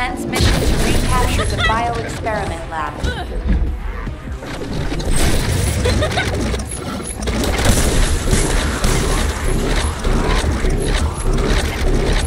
Commence mission to recapture the bioexperiment lab.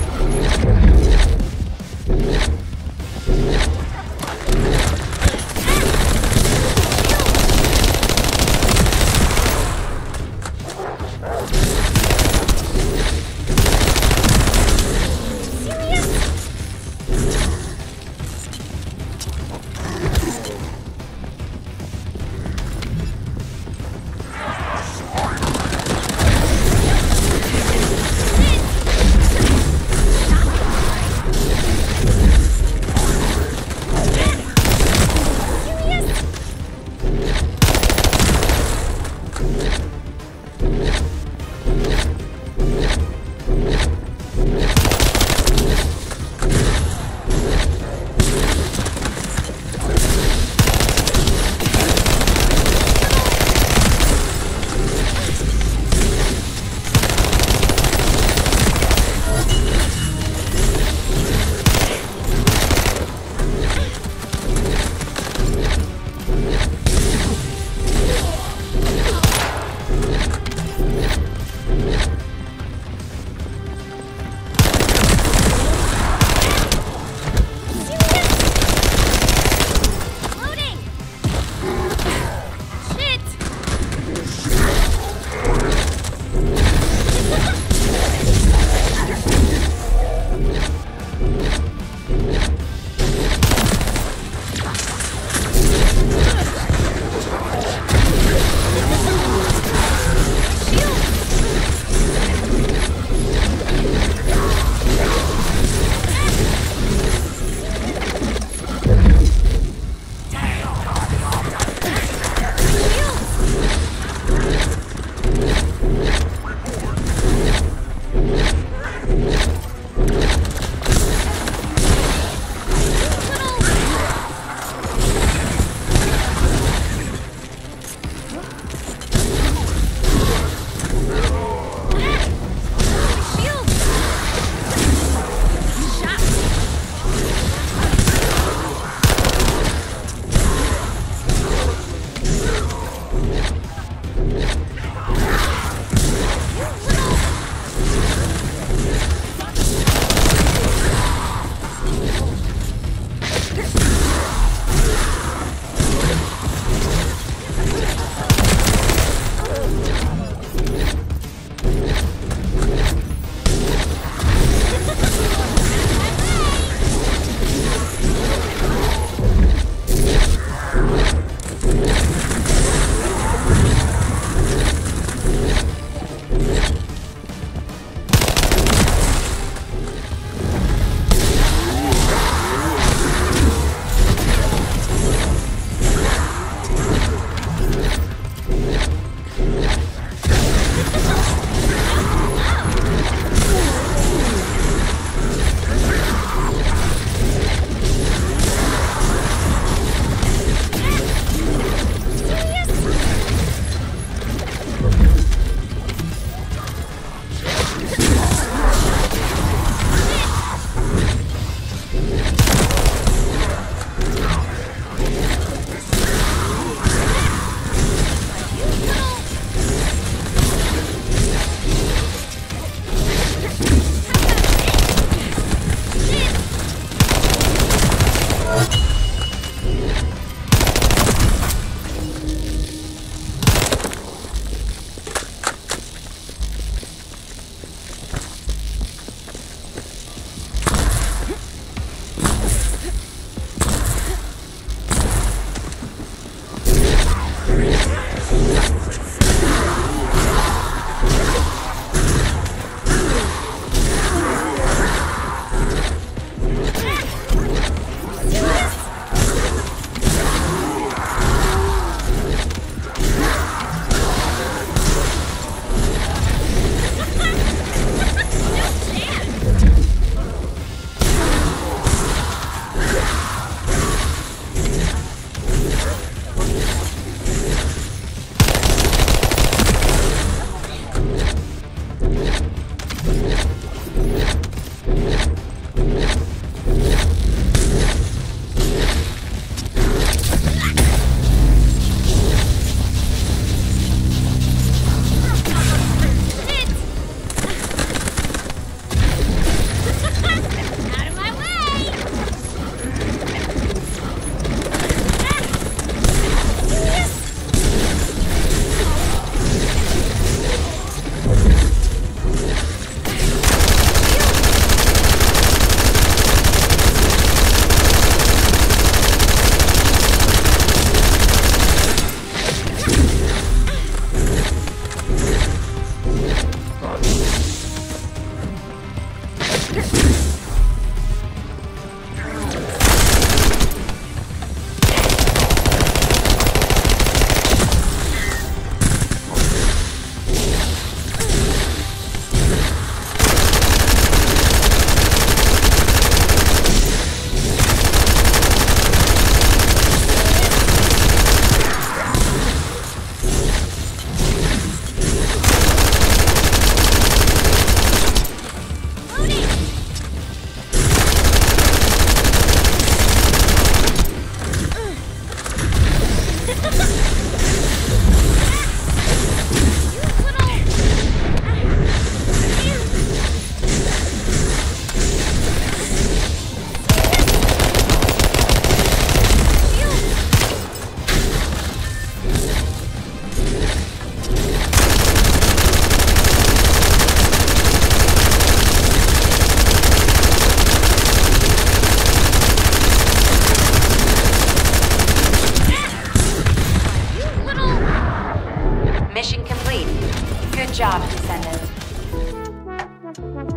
job, Descendant.